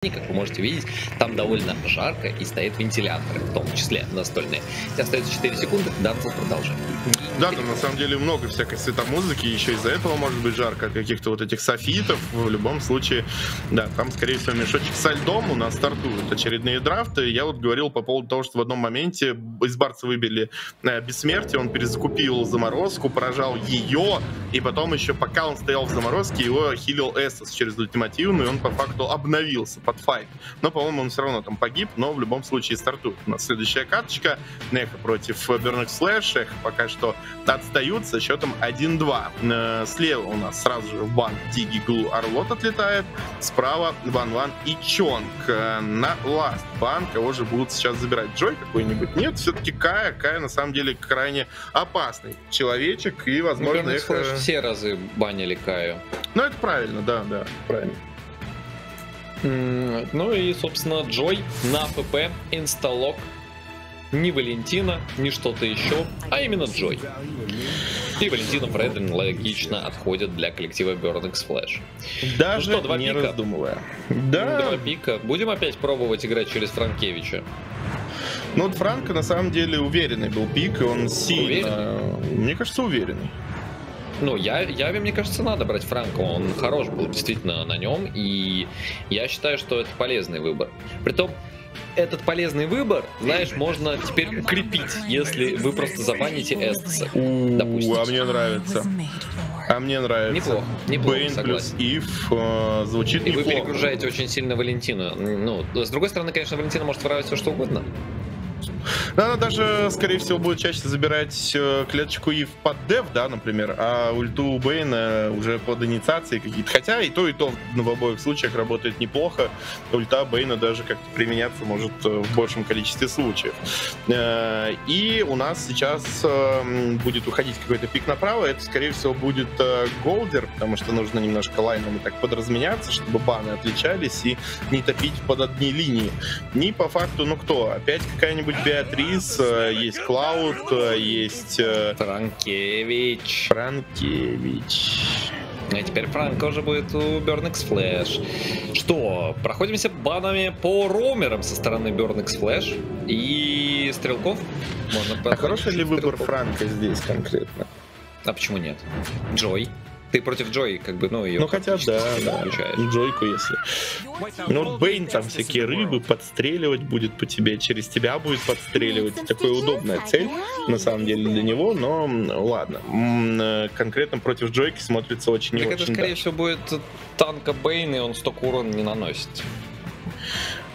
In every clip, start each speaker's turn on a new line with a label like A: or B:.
A: как вы можете видеть, там довольно жарко и стоят вентиляторы, в том числе настольные. И остается 4 секунды, Данцел продолжает.
B: Да, там на самом деле много всякой светомузыки, еще из-за этого может быть жарко, каких-то вот этих софитов. В любом случае, да, там, скорее всего, мешочек со льдом у нас стартуют очередные драфты. Я вот говорил по поводу того, что в одном моменте из Барца выбили э, бессмертие, он перезакупил заморозку, поражал ее, и потом еще, пока он стоял в заморозке, его хилил Эссос через ультимативную, и он по факту обновился под файт. Но, по-моему, он все равно там погиб, но в любом случае стартует. У нас следующая карточка. Нехо против Бернекс Флэш. Эхо пока что отстают со счетом 1-2. Э, слева у нас сразу же в бан Диги Глу Орлот отлетает. Справа Ван Ван и Чонг. Э, на ласт бан кого же будут сейчас забирать? Джой какой-нибудь? Нет, все-таки Кая. Кая на самом деле крайне опасный человечек и, возможно, Эхо...
A: все разы банили Каю.
B: Ну, это правильно, да, да, правильно.
A: Ну и, собственно, Джой на ПП, инсталок. Не Валентина, не что-то еще, а именно Джой. И Валентина Фредрин логично отходит для коллектива Burn X Flash.
B: Даже ну что, два не пика. раздумывая.
A: Да. Два пика. Будем опять пробовать играть через Франкевича.
B: Ну вот Франко на самом деле уверенный был пик, и он сильно... Уверенный? Мне кажется, уверенный.
A: Ну, я, я, мне кажется, надо брать Франко. Он хорош был действительно на нем. И я считаю, что это полезный выбор. Притом, этот полезный выбор, знаешь, можно теперь укрепить, если вы просто забаните Эстса.
B: Допустим. А мне нравится. А мне нравится.
A: Неплохо, неплохо,
B: Бейн плюс Ив э, звучит
A: И
B: неплохо.
A: вы перегружаете очень сильно Валентину. Ну, с другой стороны, конечно, Валентина может воровать все, что угодно.
B: Но она даже, скорее всего, будет чаще забирать э, клеточку и под дев, да, например, а ульту Бейна уже под инициацией какие-то. Хотя и то, и то в обоих случаях работает неплохо. Ульта Бейна даже как-то применяться может э, в большем количестве случаев. Э, и у нас сейчас будет уходить какой-то пик направо. Это, скорее всего, будет Голдер, потому что нужно немножко лайнами так подразменяться, чтобы баны отличались и не топить под одни линии. Не по факту, ну кто? Опять какая-нибудь Беатрис, э, есть Клауд, э, есть... Э,
A: Франкевич.
B: Франкевич.
A: А теперь Франко уже будет у Burnex Flash. Что, проходимся банами по роумерам со стороны Burnex Flash и Стрелков.
B: Можно а хороший ли выбор Франка здесь конкретно?
A: А почему нет? Джой. Ты против Джой, как бы, ну, ее...
B: Ну, хотя да, да. Джойку, если. Ну, Бейн там всякие рыбы подстреливать будет по тебе, через тебя будет подстреливать. Такая удобная цель, на самом деле, для него, но ладно. Э, конкретно против Джойки смотрится очень
A: так
B: не
A: это,
B: очень.
A: скорее да. всего, будет танка Бейн, и он столько урона не наносит.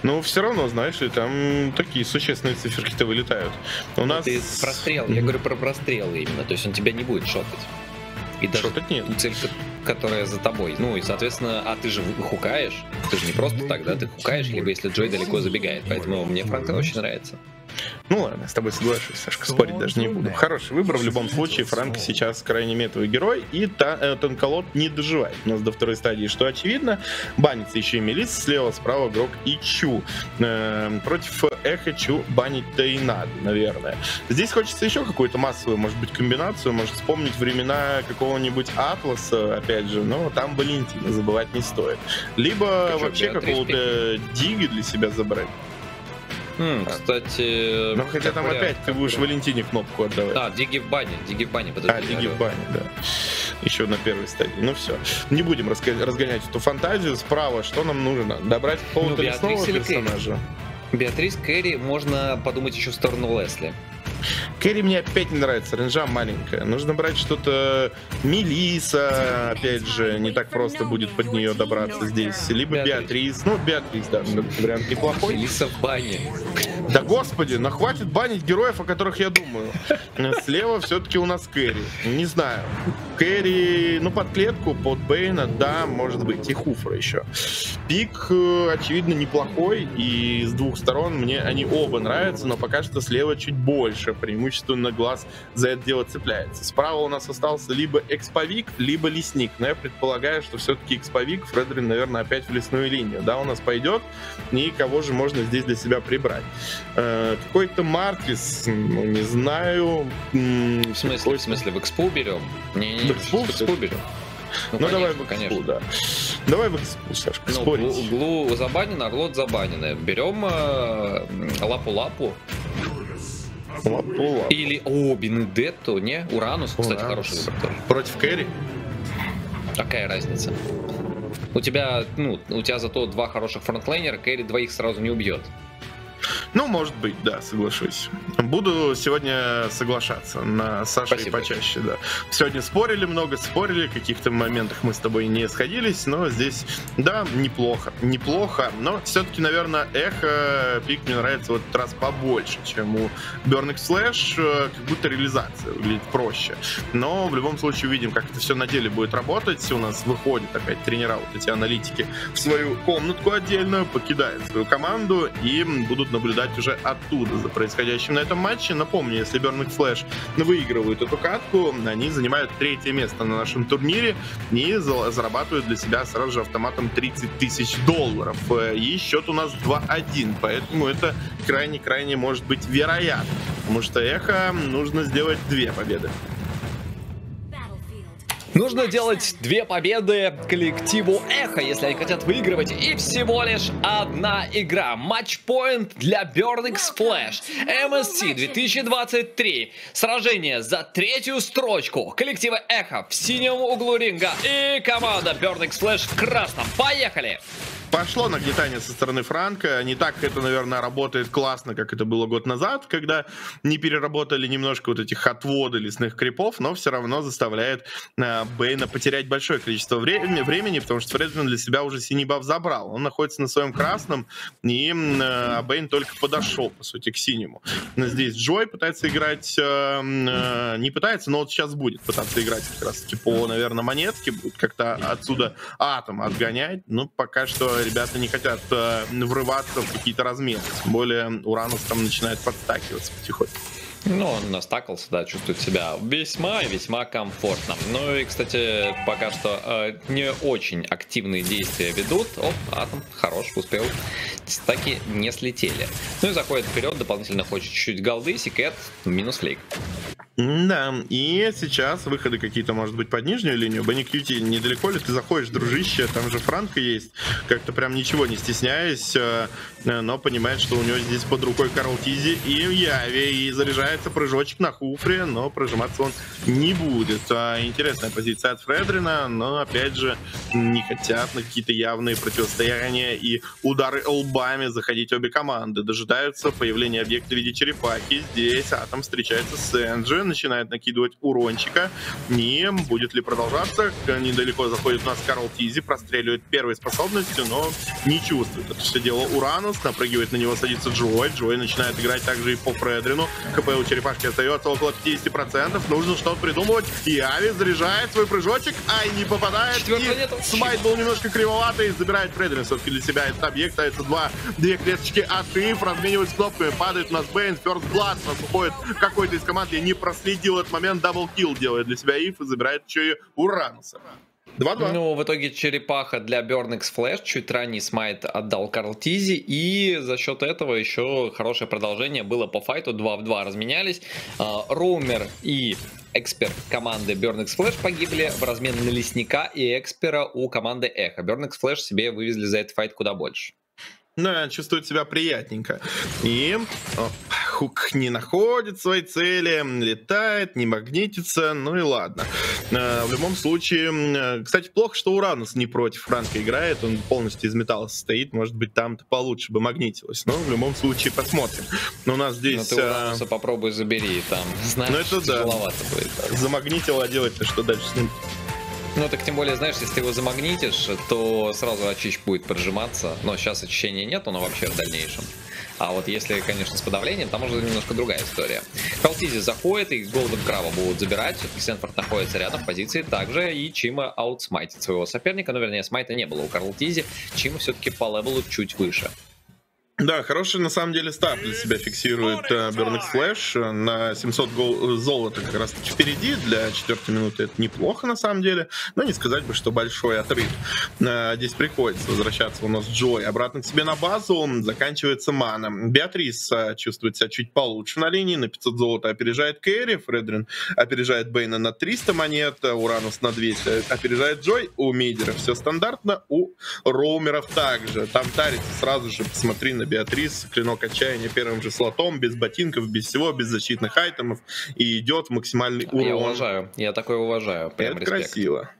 B: Ну, все равно, знаешь, и там такие существенные циферки-то вылетают. У
A: ну,
B: нас...
A: Ты прострел, я говорю про прострелы именно, то есть он тебя не будет шотать. И даже
B: Шотать нет.
A: цель, которая за тобой. Ну и, соответственно, а ты же хукаешь. Ты же не просто так, да? Ты хукаешь, либо если Джой далеко забегает. Поэтому мне Франклин очень нравится.
B: Ну ладно, с тобой соглашусь, Сашка, спорить даже не буду. Хороший выбор в любом случае. Франк сейчас крайне метовый герой, и та, э, Танколот не доживает у нас до второй стадии, что очевидно. Банится еще и Мелис, слева, справа Грок и Чу. Э, против Эхо Чу банить-то и надо, наверное. Здесь хочется еще какую-то массовую, может быть, комбинацию, может вспомнить времена какого-нибудь Атласа, опять же, но там Валентина забывать не стоит. Либо Хочу вообще какого-то Диги для себя забрать.
A: Хм, кстати...
B: Ну, хотя там опять ты будешь Валентине кнопку отдавать.
A: А, диги в бане, диги в бане, подожди.
B: А, диги в бане, да. Еще на первой стадии. Ну все. Не будем разгонять эту фантазию. Справа что нам нужно? Добрать какого-то ну, лесного персонажа?
A: Беатрис Кэрри, можно подумать еще в сторону Лесли.
B: Кэрри мне опять не нравится, ренжа маленькая. Нужно брать что-то Мелиса, опять же, не так просто будет под нее добраться здесь. Либо Беатрис. Ну, Беатрис, да, вариант неплохой.
A: Мелиса в бане.
B: Да господи, ну хватит банить героев, о которых я думаю. Слева все-таки у нас Кэрри. Не знаю. Кэрри, ну, под клетку, под Бейна, да, может быть, и Хуфра еще. Пик, э, очевидно, неплохой, и с двух сторон мне они оба нравятся, но пока что слева чуть больше, преимущественно глаз за это дело цепляется. Справа у нас остался либо эксповик, либо лесник, но я предполагаю, что все-таки эксповик, Фредерин, наверное, опять в лесную линию, да, у нас пойдет, и кого же можно здесь для себя прибрать. Э, какой-то Мартис, ну, не знаю.
A: В смысле, в смысле, в экспу берем?
B: Не, не, в экспу,
A: в экспу берем.
B: Ну, ну давай в конечно. да. Давай в экспу, Сашка, ну, спорить.
A: Глу, глу забанен, Орлот забанены. Берем э, лапу-лапу.
B: Лапу-лапу.
A: Или, о, Бенедетто, не? Уранус, кстати, Уранус. хороший выбор тоже.
B: Против Кэрри?
A: Какая разница? У тебя, ну, у тебя зато два хороших фронтлайнера, Кэрри двоих сразу не убьет.
B: Ну, может быть, да, соглашусь. Буду сегодня соглашаться на Сашей Спасибо. почаще, да. Сегодня спорили много, спорили, в каких-то моментах мы с тобой не сходились, но здесь, да, неплохо, неплохо, но все-таки, наверное, эхо пик мне нравится вот этот раз побольше, чем у Burn X Flash, э, как будто реализация выглядит проще. Но в любом случае увидим, как это все на деле будет работать. У нас выходят опять тренера, вот эти аналитики, в свою комнатку отдельную, покидают свою команду и будут наблюдать уже оттуда за происходящим на этом матче. Напомню, если Burning Flash выигрывают эту катку, они занимают третье место на нашем турнире и зарабатывают для себя сразу же автоматом 30 тысяч долларов. И счет у нас 2-1, поэтому это крайне-крайне может быть вероятно, потому что Эхо нужно сделать две победы.
A: Нужно делать две победы коллективу Эхо, если они хотят выигрывать. И всего лишь одна игра. Матчпоинт для Burnix Flash. MSC 2023. Сражение за третью строчку. Коллектива Эхо в синем углу ринга. И команда Burnix Flash в красном. Поехали!
B: Пошло нагнетание со стороны Франка. Не так это, наверное, работает классно, как это было год назад, когда не переработали немножко вот этих отводы лесных крипов, но все равно заставляет э, Бейна потерять большое количество времени, времени, потому что Фредман для себя уже синий баф забрал. Он находится на своем красном, и э, Бейн только подошел, по сути, к синему. Здесь Джой пытается играть, э, э, не пытается, но вот сейчас будет пытаться играть как раз-таки по, наверное, монетке, будет как-то отсюда атом отгонять. Ну, пока что ребята не хотят э, врываться в какие-то размеры. Тем более Уранус там начинает подстакиваться потихоньку.
A: Ну, он настакался, да, чувствует себя весьма и весьма комфортно. Ну и, кстати, пока что э, не очень активные действия ведут. Оп, Атом, хорош, успел. Стаки не слетели. Ну и заходит вперед, дополнительно хочет чуть-чуть голды, секрет, минус лейк.
B: Да, и сейчас выходы какие-то, может быть, под нижнюю линию. Бенни Кьюти, недалеко ли ты заходишь, дружище? Там же Франко есть. Как-то прям ничего не стесняясь, э, но понимает, что у него здесь под рукой Карл Тизи и Яви. И заряжается прыжочек на Хуфре, но прожиматься он не будет. А, интересная позиция от Фредрина, но, опять же, не хотят на какие-то явные противостояния и удары лбами заходить обе команды. Дожидаются появления объекта в виде черепахи. Здесь Атом встречается с Энджи начинает накидывать урончика. Не будет ли продолжаться? Недалеко заходит у нас Карл Тизи, простреливает первой способностью, но не чувствует это все дело Уранус. Напрыгивает на него, садится Джой. Джой начинает играть также и по Фредрину. ХП у черепашки остается около 50%. Нужно что-то придумывать. И Ави заряжает свой прыжочек. Ай, не попадает. И smite был немножко кривоватый. Забирает Фредрин все-таки для себя этот объект. Остается два, две клеточки от Ив. Размениваются кнопками. Падает у нас Бейн. First Blood. У нас уходит какой-то из команд. Я не проследил этот момент, double kill делает для себя Ив и забирает еще и Урануса.
A: 2-2. Ну, в итоге черепаха для X Flash чуть ранний смайт отдал Карл Тизи, и за счет этого еще хорошее продолжение было по файту, 2 в 2 разменялись. А, Роумер и эксперт команды X Flash погибли в размен на лесника и экспера у команды Эхо. X Flash себе вывезли за этот файт куда больше.
B: Да, чувствует себя приятненько. И о, Хук не находит своей цели, летает, не магнитится, ну и ладно. Э, в любом случае, э, кстати, плохо, что Уранус не против Франка играет, он полностью из металла состоит, может быть, там-то получше бы магнитилось, но в любом случае посмотрим. Но у нас здесь... Ну
A: ты э, Урануса а... попробуй забери, там, знаешь, ну, это да. будет.
B: Замагнитил, а делать-то что дальше с ним?
A: Ну так тем более, знаешь, если ты его замагнитишь, то сразу очищ будет прожиматься. Но сейчас очищения нет, но вообще в дальнейшем. А вот если, конечно, с подавлением, там уже немножко другая история. Карлтизи заходит, и golden краба будут забирать. Все-таки Сенфорд находится рядом в позиции также, и Чима outsmite ит своего соперника. Ну, вернее, smite а не было у Карлтизи. Чима все-таки по левелу чуть выше.
B: Да, хороший на самом деле старт для себя фиксирует Burn X Flash на 700 гол золота как раз таки впереди для четвертой минуты. Это неплохо на самом деле, но не сказать бы, что большой отрыв. Uh, здесь приходится возвращаться у нас Джой обратно к себе на базу, заканчивается мана. Беатрис uh, чувствует себя чуть получше на линии, на 500 золота опережает Кэрри, Фредрин опережает Бейна на 300 монет, Уранус на 200 опережает Джой, у Мейдера все стандартно, у Роумеров также. Там тарится сразу же, посмотри на Беатрис, клинок отчаяния первым же слотом, без ботинков, без всего, без защитных айтемов, и идет максимальный урон.
A: Я уважаю, я такое уважаю.
B: Прям Это респект. красиво.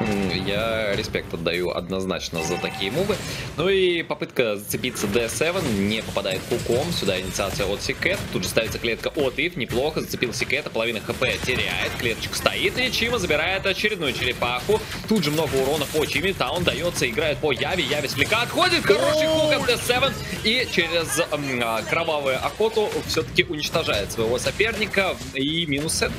A: Я респект отдаю однозначно за такие мувы. Ну и попытка зацепиться D7, не попадает куком. Сюда инициация от Секет. Тут же ставится клетка от Ив. Неплохо. Зацепил Секета. Половина хп теряет. Клеточка стоит. И Чима забирает очередную черепаху. Тут же много урона по Чиме. Таун дается. Играет по Яви. Яви слегка отходит. Хороший хук от D7. И через м, кровавую охоту все-таки уничтожает своего соперника. И минус сет.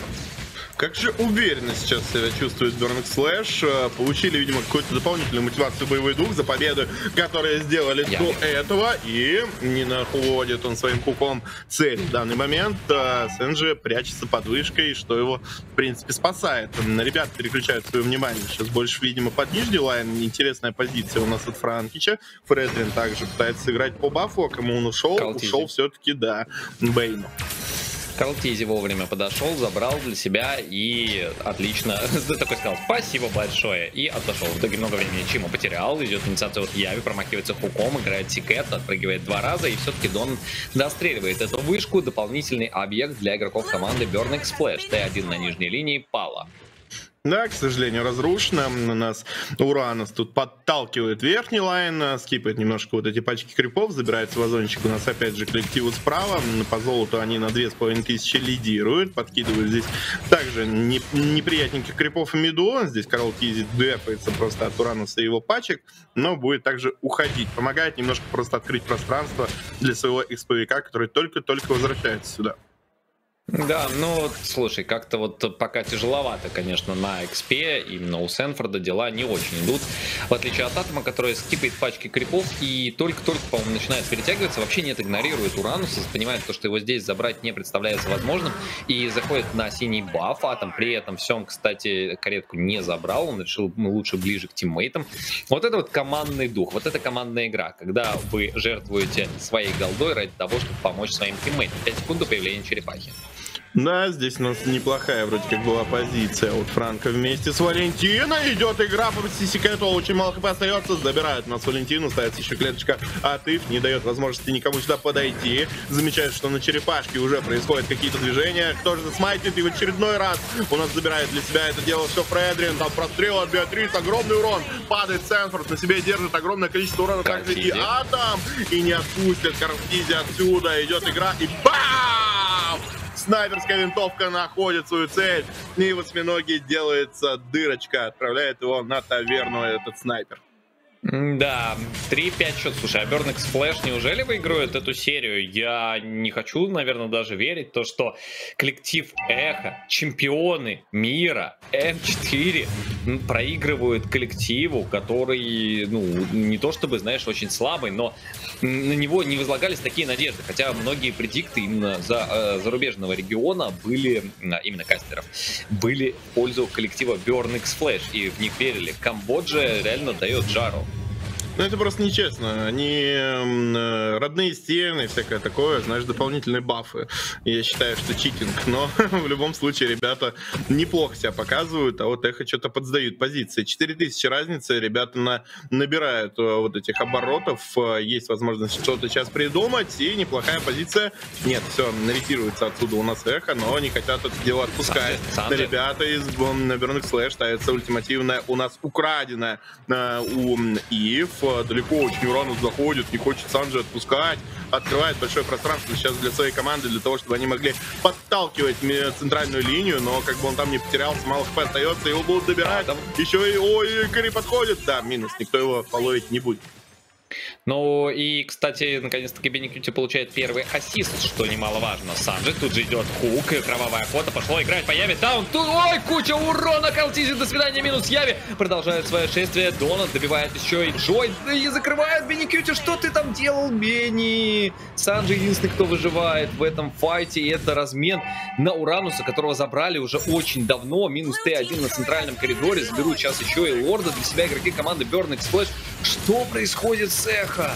B: Как же уверенно сейчас себя чувствует Бернок Слэш. Получили, видимо, какую-то дополнительную мотивацию боевой дух за победу, которые сделали Я. до этого. И не находит он своим куком цель в данный момент. Э, Сенджи прячется под вышкой, что его, в принципе, спасает. Ребята переключают свое внимание сейчас больше, видимо, под нижний лайн. Интересная позиция у нас от Франкича. Фредрин также пытается сыграть по бафу, а кому он ушел? Карлтизи. Ушел все-таки, да, Бейну.
A: Калтизи вовремя подошел, забрал для себя и отлично такой сказал спасибо большое и отошел. В итоге много времени Чима потерял, идет инициация от Яви, промахивается хуком, играет Секет, отпрыгивает два раза и все-таки Дон достреливает эту вышку. Дополнительный объект для игроков команды Burning Splash. Т1 на нижней линии пала.
B: Да, к сожалению, разрушено. У нас Уранус тут подталкивает верхний лайн, э, скипает немножко вот эти пачки крипов, забирается вазончик у нас опять же коллективу справа. По золоту они на 2500 лидируют, подкидывают здесь также не, неприятненьких крипов и миду. Здесь Карл Кизи дефается просто от Урануса и его пачек, но будет также уходить. Помогает немножко просто открыть пространство для своего эксповика, который только-только возвращается сюда.
A: Да, ну, слушай, как-то вот пока тяжеловато, конечно, на XP, именно у Сенфорда дела не очень идут. В отличие от Атома, который скипает пачки крипов и только-только, по-моему, начинает перетягиваться, вообще нет, игнорирует Урануса, понимает то, что его здесь забрать не представляется возможным, и заходит на синий баф, Атом при этом всем, кстати, каретку не забрал, он решил лучше ближе к тиммейтам. Вот это вот командный дух, вот это командная игра, когда вы жертвуете своей голдой ради того, чтобы помочь своим тиммейтам. 5 секунд до появления черепахи.
B: Да, здесь у нас неплохая вроде как была позиция от Франка вместе с Валентино. Идет игра по Сисикету, очень мало хп остается. Забирают нас Валентину, ставится еще клеточка от Ив, не дает возможности никому сюда подойти. Замечает, что на черепашке уже происходят какие-то движения. Кто же смайтит и в очередной раз у нас забирает для себя это дело все Фредрин. Там прострел от Беатрис, огромный урон. Падает Сенфорд, на себе держит огромное количество урона. Также и Атом. И не отпустит Карфизи отсюда. Идет игра и бам! Снайперская винтовка находит свою цель, и в осьминоге делается дырочка, отправляет его на таверну этот снайпер.
A: Да, 3-5 счет. Слушай, а Burn неужели выиграют эту серию? Я не хочу, наверное, даже верить, то, что коллектив Эхо, чемпионы мира, М4 проигрывают коллективу, который, ну, не то чтобы, знаешь, очень слабый, но на него не возлагались такие надежды. Хотя многие предикты именно за, э, зарубежного региона были, именно кастеров, были в пользу коллектива Burn X и в них верили. Камбоджа реально дает жару.
B: Ну, это просто нечестно. Они э, родные стены, всякое такое, знаешь, дополнительные бафы. Я считаю, что читинг. Но в любом случае ребята неплохо себя показывают, а вот Эхо что-то подсдают позиции. 4000 разницы, ребята на, набирают э, вот этих оборотов. Э, есть возможность что-то сейчас придумать, и неплохая позиция. Нет, все, навитируется отсюда у нас Эхо, но не хотят это дело отпускать. Да, ребята из Burning Slash ставится ультимативная у нас украденная у Ив далеко очень Уранус заходит, не хочет Санджи отпускать, открывает большое пространство сейчас для своей команды, для того, чтобы они могли подталкивать центральную линию, но как бы он там не потерялся, мало хп остается, его будут добирать, еще и, ой, Икари подходит, да, минус, никто его половить не будет.
A: Ну и, кстати, наконец-таки Бенни получает первый ассист, что немаловажно. Санджи тут же идет хук, кровавая охота, пошло играть по Яви, таун, тут, ой, куча урона, Калтизи, до свидания, минус Яви. Продолжает свое шествие, Донат добивает еще и Джой, и закрывает Бенни что ты там делал, Бенни? Санджи единственный, кто выживает в этом файте, и это размен на Урануса, которого забрали уже очень давно, минус Т1 на центральном коридоре, заберут сейчас еще и Лорда для себя. Игроки команды Burn X Что происходит с Эхо?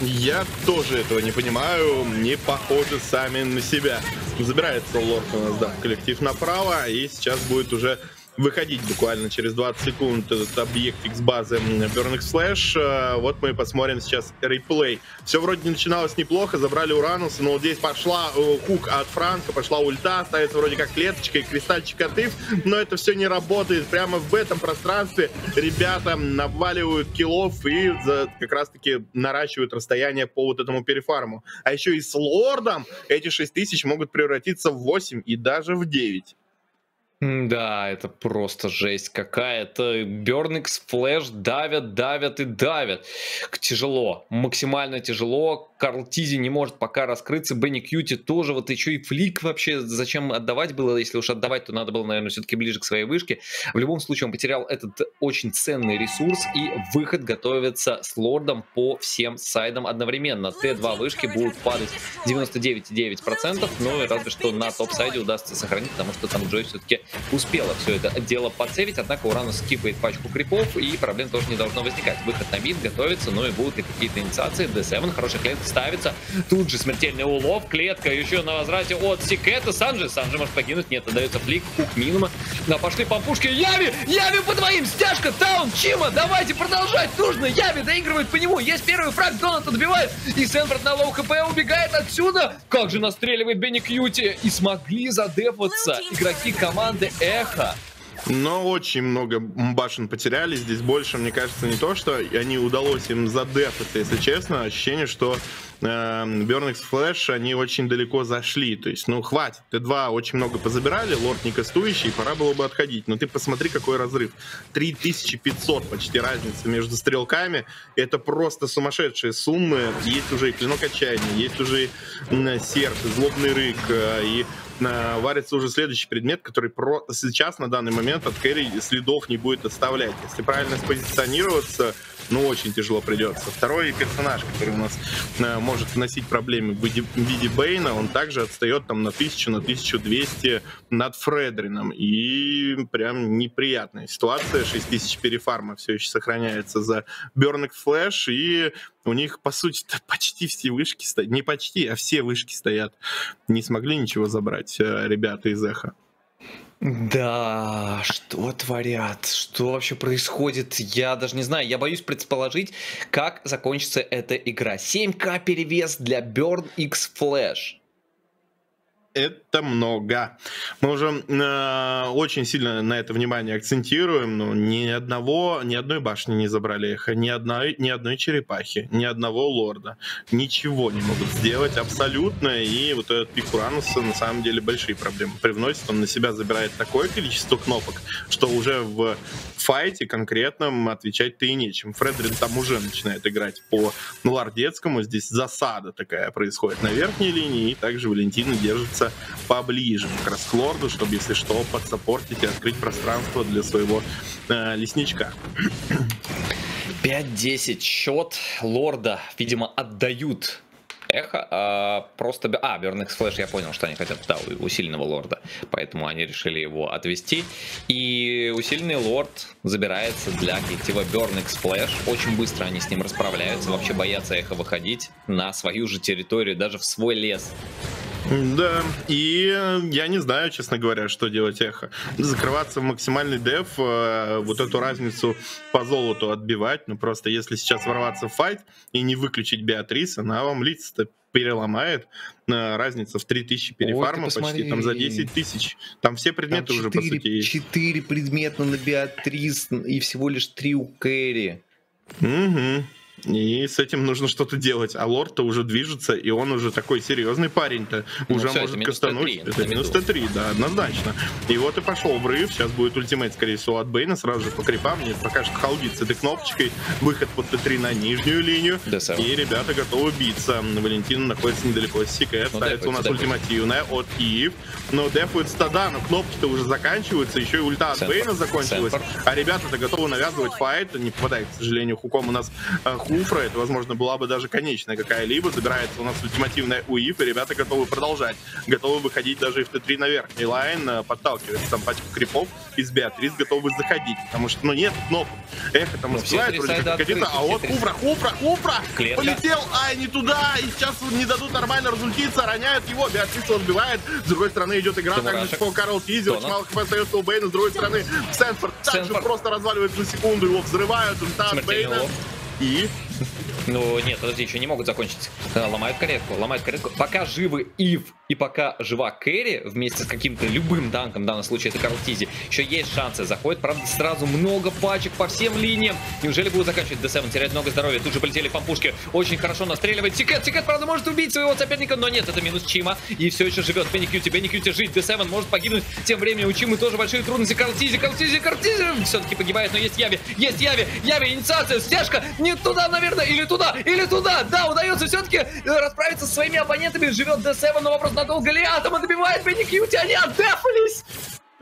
B: Я тоже этого не понимаю, не похожи сами на себя. Забирается лорд у нас, да, коллектив направо, и сейчас будет уже выходить буквально через 20 секунд этот объект X-базы Burn X Flash. Э, вот мы посмотрим сейчас реплей. Все вроде начиналось неплохо, забрали Уранус, но вот здесь пошла э, хук от Франка, пошла ульта, ставится вроде как клеточка и кристальчик от If, но это все не работает. Прямо в этом пространстве ребята наваливают киллов и за, как раз-таки наращивают расстояние по вот этому перефарму. А еще и с лордом эти 6000 могут превратиться в 8 и даже в 9.
A: Да, это просто жесть какая-то. Берникс, Флэш давят, давят и давят. Тяжело, максимально тяжело. Карл Тизи не может пока раскрыться. Бенни Кьюти тоже. Вот еще и флик вообще зачем отдавать было? Если уж отдавать, то надо было, наверное, все-таки ближе к своей вышке. В любом случае он потерял этот очень ценный ресурс. И выход готовится с лордом по всем сайдам одновременно. Т2 вышки будут падать 99,9%. Ну и разве что на топ-сайде удастся сохранить, потому что там Джой все-таки успела все это дело подсейвить, однако Уранус скипает пачку крипов, и проблем тоже не должно возникать. Выход на мид готовится, ну и будут ли какие-то инициации. D7, хорошая клетка ставится. Тут же смертельный улов, клетка еще на возврате от Секета. Санджи, Санджи может погинуть, нет, отдается флик, хук минума. Да, пошли помпушки. Яви, Яви по твоим, стяжка, taunt, Чима, давайте продолжать, нужно. Яви доигрывает по нему, есть первый фраг, Донат отбивает, и Сенфорд на low хп убегает отсюда. Как же настреливает Бенни Кьюти, и смогли задефаться игроки команды Эхо.
B: Но очень много башен потеряли. Здесь больше, мне кажется, не то, что они удалось им задефаться, если честно. Ощущение, что э, Burn X Flash, они очень далеко зашли. То есть, ну, хватит. Т2 очень много позабирали, лорд не кастующий, пора было бы отходить. Но ты посмотри, какой разрыв. 3500 почти разница между стрелками. Это просто сумасшедшие суммы. Есть уже и клинок отчаяния, есть уже и серп, злобный рык, э, и варится уже следующий предмет, который про сейчас на данный момент от Кэрри следов не будет оставлять. Если правильно спозиционироваться, ну, очень тяжело придется. Второй персонаж, который у нас э, может вносить проблемы в виде, в виде Бейна, он также отстает там на 1000, на 1200 над Фредрином. И прям неприятная ситуация. 6000 перефарма все еще сохраняется за Burning Flash. И у них, по сути, почти все вышки стоят. Не почти, а все вышки стоят. Не смогли ничего забрать э, ребята из Эхо.
A: Да, что творят? Что вообще происходит? Я даже не знаю. Я боюсь предположить, как закончится эта игра. 7К перевес для Burn X Flash
B: это много. Мы уже э, очень сильно на это внимание акцентируем, но ни одного, ни одной башни не забрали эхо, ни одной, ни одной черепахи, ни одного лорда. Ничего не могут сделать абсолютно, и вот этот пик Урануса на самом деле большие проблемы привносит. Он на себя забирает такое количество кнопок, что уже в файте конкретном отвечать-то и нечем. Фредрин там уже начинает играть по лордецкому, здесь засада такая происходит на верхней линии, и также Валентина держится поближе как раз к лорду, чтобы, если что, подсаппортить и открыть пространство для своего э, лесничка.
A: 5-10 счет лорда, видимо, отдают эхо, а просто... А, X Flash, я понял, что они хотят, да, усиленного лорда, поэтому они решили его отвести. И усиленный лорд забирается для коллектива X Flash. Очень быстро они с ним расправляются, вообще боятся эхо выходить на свою же территорию, даже в свой лес.
B: Да, и я не знаю, честно говоря, что делать эхо. Закрываться в максимальный деф, э, вот эту разницу по золоту отбивать, ну просто если сейчас ворваться в файт и не выключить Беатрис, она вам лица-то переломает. Э, разница в 3000 перефарма Ой, почти, там за 10 тысяч. Там все предметы там 4, уже, по сути, есть.
A: 4 предмета на Беатрис и всего лишь 3 у Кэрри.
B: Угу. И с этим нужно что-то делать. А лорд-то уже движется, и он уже такой серьезный парень-то.
A: Ну
B: уже
A: всё,
B: может кастануть.
A: Т3,
B: Это минус
A: виду.
B: Т3, да, однозначно. И вот и пошел врыв. Сейчас будет ультимейт, скорее всего, от Бейна. Сразу же по крипам. Нет, пока что халдит с этой кнопочкой. Выход под Т3 на нижнюю линию.
A: ДСМ.
B: И ребята готовы биться. Валентин находится недалеко от Секрет.
A: Ну,
B: Ставится у нас ультимативная от Ив. Но дефует стада, но кнопки-то уже заканчиваются. Еще и ульта от. Бейна закончилась. А ребята-то готовы навязывать файт. Не попадает, к сожалению, хуком у нас Хуфра. Это, возможно, была бы даже конечная какая-либо. Забирается у нас ультимативная УИФ, и ребята готовы продолжать. Готовы выходить даже и в Т3 на верхний лайн, э, подталкивается там пачку крипов. Из Беатрис готовы заходить. Потому что, ну, нет кнопок. Эхо там
A: Ну,
B: успевает
A: три
B: вроде как катиться, а
A: открыты,
B: вот. Хуфра, Хуфра, Хуфра!
A: Клетка.
B: Полетел, ай, не туда! И сейчас не дадут нормально разультиться, роняют его. Беатрис его сбивает. С другой стороны идет игра,
A: Замурашек.
B: по Карл Тизи. Очень мало хп остается у Бейна. С другой стороны, Сенфорд также просто разваливает на секунду. Его взрывают. Ульта от
A: Смертельный
B: Бейна.
A: лоб.
B: И
A: Ну, нет, подожди, еще не могут закончить. Э, Ломают каретку, ломают каретку. Пока живы Ив и пока жива Кэрри, вместе с каким-то любым танком, в данном случае это Карл Тизи, еще есть шансы. Заходит, правда, сразу много пачек по всем линиям. Неужели будут заканчивать? D7 теряет много здоровья. Тут же полетели пампушки. Очень хорошо настреливает. Секрет, Секрет, правда, может убить своего соперника, но нет, это минус Чима. И все еще живет. Бенни Кьюти, Бенни Кьюти жить. D7 может погибнуть. Тем временем у Чимы тоже большие трудности. Карл Тизи, Карл Тизи, Карл Тизи все-таки погибает, но есть Яви. Есть Яви. Яви, инициация, стяжка. Не туда, наверное, или туда, или туда. Да, удается все-таки расправиться со своими оппонентами. Живет D7, но вопрос, надолго ли Атома добивает Бенни Кьюти. Они отдефались.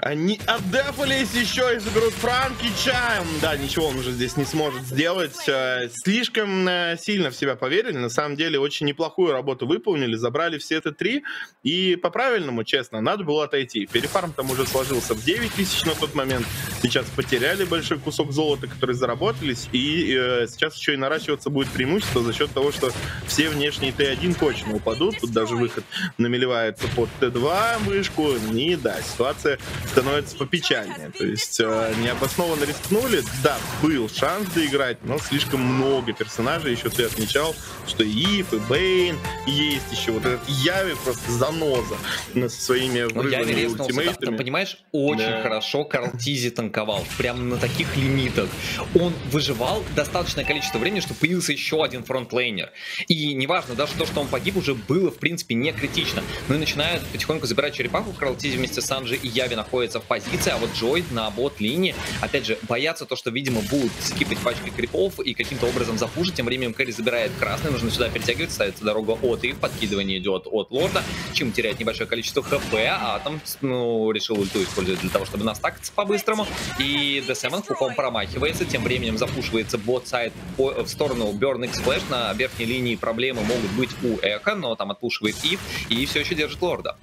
B: Они отдефались еще и заберут Франкича. Да, ничего он уже здесь не сможет сделать. Э, Слишком э, сильно в себя поверили. На самом деле очень неплохую работу выполнили. Забрали все это три. И по-правильному, честно, надо было отойти. Перефарм там уже сложился в 9 тысяч на тот момент. Сейчас потеряли большой кусок золота, который заработались. И э, сейчас еще и наращиваться будет преимущество за счет того, что все внешние Т1 точно упадут. Тут даже выход намелевается под Т2 вышку. И да, ситуация становится попечальнее. То есть э, необоснованно рискнули. Да, был шанс доиграть, но слишком много персонажей. Еще ты отмечал, что и Ив, и Бейн, и есть еще вот этот Яви просто заноза ну, со своими
A: Ну,
B: врывами.
A: Там,
B: ультимейтами.
A: там, понимаешь, очень
B: Да.
A: хорошо Карл Тизи танковал. Прям на таких лимитах. Он выживал достаточное количество времени, чтобы появился еще один фронтлейнер. И неважно, даже то, что он погиб, уже было, в принципе, не критично. Ну и начинают потихоньку забирать черепаху. Карл Тизи вместе с Санджи и Яви находятся в позиции, а вот Джой на бот-линии, опять же, боятся то, что, видимо, будут скипать пачки крипов и каким-то образом запушить. Тем временем Кэрри забирает красный, нужно сюда перетягивать, ставится дорога от их, подкидывание идет от лорда, чем теряет небольшое количество хп, а там, ну, решил ульту использовать для того, чтобы настакаться по-быстрому. И D7 хуком промахивается, тем временем запушивается бот-сайд по- в сторону Burn X Flash. На верхней линии проблемы могут быть у Эха, но там отпушивает Ив и все еще держит лорда.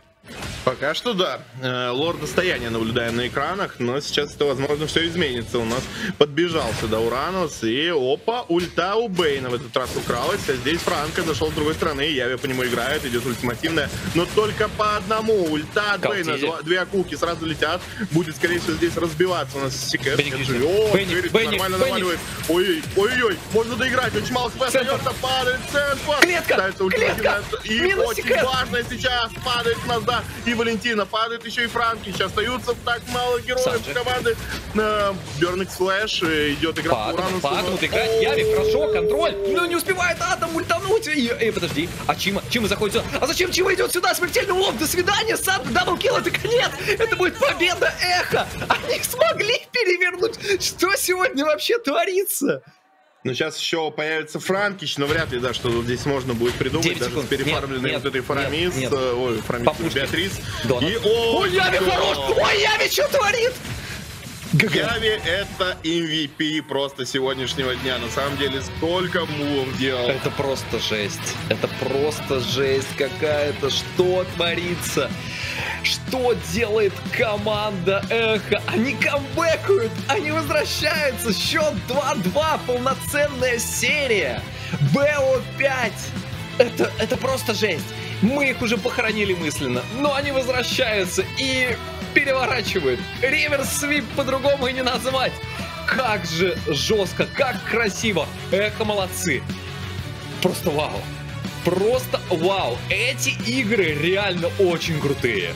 B: Пока что да. Э, Лорд достояния наблюдаем на экранах, но сейчас это, возможно, все изменится. У нас подбежал сюда Уранус, и опа, ульта у Бейна в этот раз укралась, а здесь Франко зашел с другой стороны, Яви по нему играет, идет ультимативная, но только по одному. Ульта от. Бейна, два- две акулки сразу летят, будет, скорее всего, здесь разбиваться у нас секрет. О, Феррис
A: Бенни,
B: нормально
A: Бенни.
B: наваливает. Ой, ой-ой, можно доиграть, очень мало хп остается, падает Сенфорд.
A: Клетка, клетка,
B: И
A: минус
B: очень
A: секрет.
B: важно сейчас падает у да, и Валентина, падает еще и Франки. Сейчас остаются так мало героев команды. Берн Икс Флэш, э, идет игра
A: По
B: но-
A: атому играть. Яви, хорошо, контроль. Ну не успевает Атом ультануть. И, эй, подожди, а Чима? Чима заходит сюда. А зачем Чима идет сюда? Смертельный лоб, до свидания, сам даблкил, это конец. Это будет победа Эхо. Они смогли перевернуть. Что сегодня вообще творится?
B: Но сейчас еще появится Франкич, но вряд ли, да, что здесь можно будет придумать,
A: 9
B: даже
A: секунд.
B: с перефармленной
A: Нет,
B: вот этой Фарамис,
A: нет, нет.
B: э, ой, Фарамис. Беатрис.
A: Донат.
B: И, о,
A: Ой, Яви хорош. Ой, Яви что творит?
B: Яви это MVP просто сегодняшнего дня. На самом деле, столько мувов делал.
A: Это просто жесть. Это просто жесть какая-то. Что творится? Что делает команда Эхо? Они камбэкают, они возвращаются. Счет 2-2, полноценная серия. БО5. Это, это просто жесть. Мы их уже похоронили мысленно, но они возвращаются и переворачивают. Реверс свип по-другому и не назвать. Как же жестко, как красиво. Эхо молодцы. Просто вау. Просто вау. Эти игры реально очень крутые.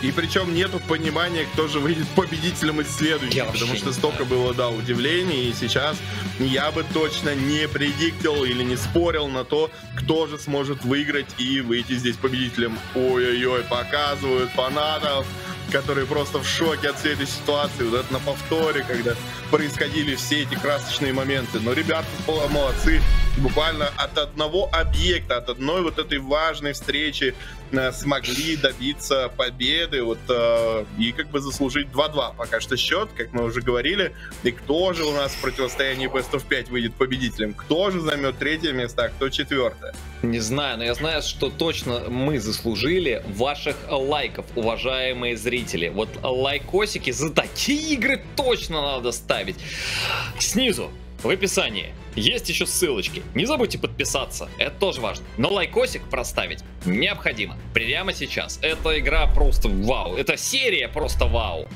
B: И причем нету понимания, кто же выйдет победителем из следующих, потому что столько было, да, удивлений, и сейчас я бы точно не предиктил или не спорил на то, кто же сможет выиграть и выйти здесь победителем. Ой-ой-ой, показывают фанатов, которые просто в шоке от всей этой ситуации. Вот это на повторе, когда происходили все эти красочные моменты. Но ребята молодцы. Буквально от одного объекта, от одной вот этой важной встречи э, смогли добиться победы вот, э, и как бы заслужить 2-2 пока что счет, как мы уже говорили. И кто же у нас в противостоянии Best of 5 выйдет победителем? Кто же займет третье место, а кто четвертое?
A: Не знаю, но я знаю, что точно мы заслужили ваших лайков, уважаемые зрители. Вот лайкосики за такие игры точно надо ставить. Снизу в описании есть еще ссылочки. Не забудьте подписаться, это тоже важно. Но лайкосик проставить необходимо. Прямо сейчас. Эта игра просто вау. Эта серия просто вау.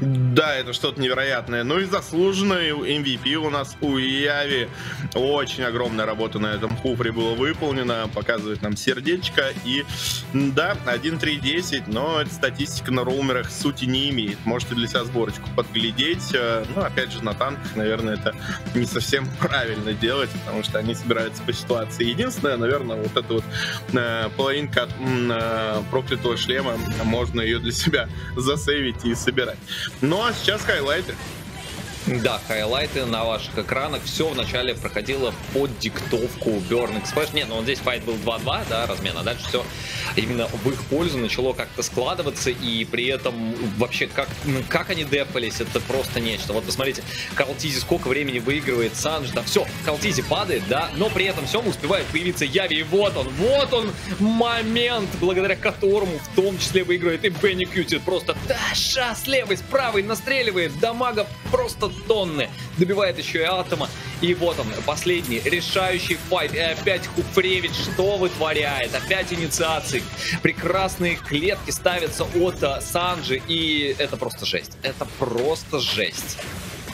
B: Да, это что-то невероятное. Ну и заслуженный MVP у нас у Яви. Очень огромная работа на этом хуфре была выполнена. Показывает нам сердечко. И да, 1-3-10, но статистика на роумерах сути не имеет. Можете для себя сборочку подглядеть. Э, ну, опять же, на танках, наверное, это не совсем правильно делать, потому что они собираются по ситуации. Единственное, наверное, вот эта вот э, половинка от э, проклятого шлема, можно ее для себя засейвить и собирать. Ну а сейчас хайлайты.
A: Да, хайлайты на ваших экранах. Все вначале проходило под диктовку Burn x Flash. Не, ну вот здесь fight был 2-2, да, размен, а дальше все именно в их пользу начало как-то складываться, и при этом вообще как, ну, как они дефались, это просто нечто. Вот посмотрите, KarlTzy сколько времени выигрывает Sanji, да все, KarlTzy падает, да, но при этом всем успевает появиться Яви, и вот он, вот он момент, благодаря которому в том числе выигрывает и Бенни Кьюти. Просто Таша с левой, с правой настреливает, дамага просто тонны, добивает еще и Атома. И вот он, последний, решающий файт. И опять Хуфревич что вытворяет? Опять инициации. Прекрасные клетки ставятся от э, Санджи. И это просто жесть. Это просто жесть.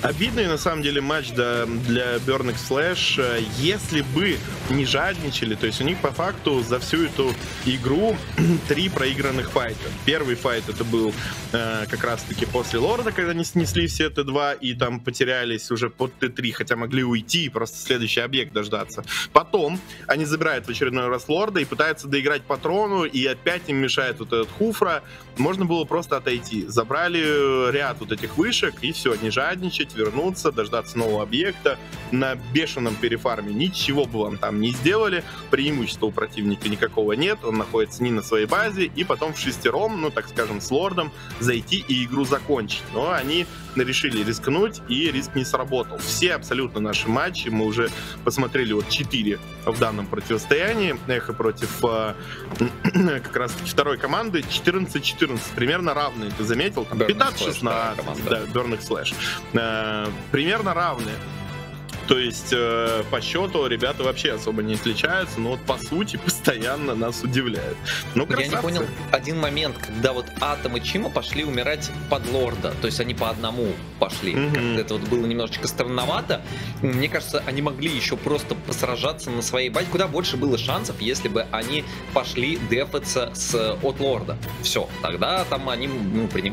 B: Обидный на самом деле матч да, для Burn Slash. Если бы не жадничали, то есть у них по факту за всю эту игру три проигранных файта. Первый файт это был э, как раз таки после Лорда, когда они снесли все Т2 и там потерялись уже под Т3, хотя могли уйти и просто следующий объект дождаться. Потом они забирают в очередной раз Лорда и пытаются доиграть по трону, и опять им мешает вот этот Хуфра. Можно было просто отойти. Забрали ряд вот этих вышек, и все, не жадничать, вернуться, дождаться нового объекта. На бешеном перефарме ничего бы вам там не сделали. Преимущества у противника никакого нет. Он находится не на своей базе. И потом в шестером, ну так скажем, с лордом зайти и игру закончить. Но они решили рискнуть, и риск не сработал. Все абсолютно наши матчи, мы уже посмотрели вот 4 в данном противостоянии. Эхо против э, как раз второй команды 14-14, примерно равные, ты заметил? Там 15-16, да, Burn Slash. Э, примерно равные. То есть э, по счету ребята вообще особо не отличаются, но вот по сути постоянно нас удивляют. Ну,
A: Я не понял один момент, когда вот Атом и Чима пошли умирать под лорда, то есть они по одному пошли. Mm-hmm. Это вот было немножечко странновато. Мне кажется, они могли еще просто посражаться на своей базе. Куда больше было шансов, если бы они пошли дефаться с от лорда. Все, тогда там они ну, принимали